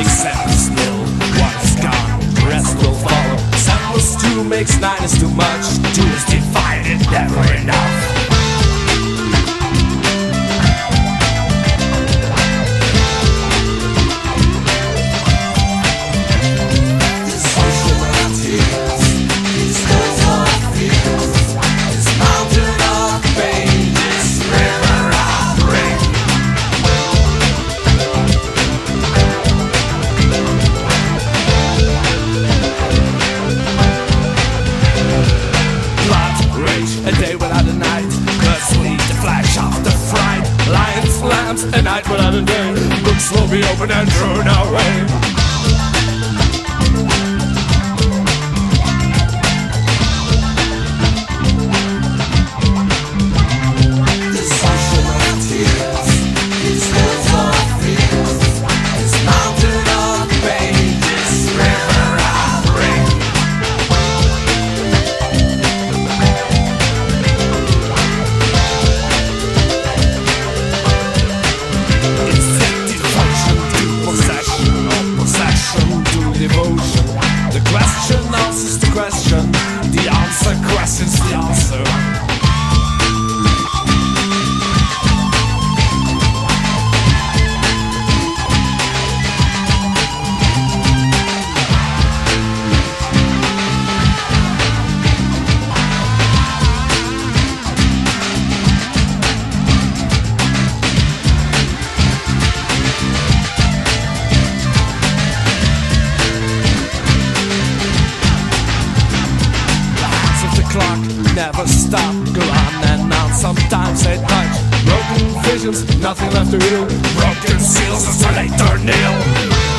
except still what's gone. Rest will follow. Seven two makes nine is too much. Two is divided, never enough. times, a night without a day. Books will be open and thrown away. rock, never stop, go out. and. Sometimes they touch broken visions, nothing left to heal. Broken seals So they turn nil.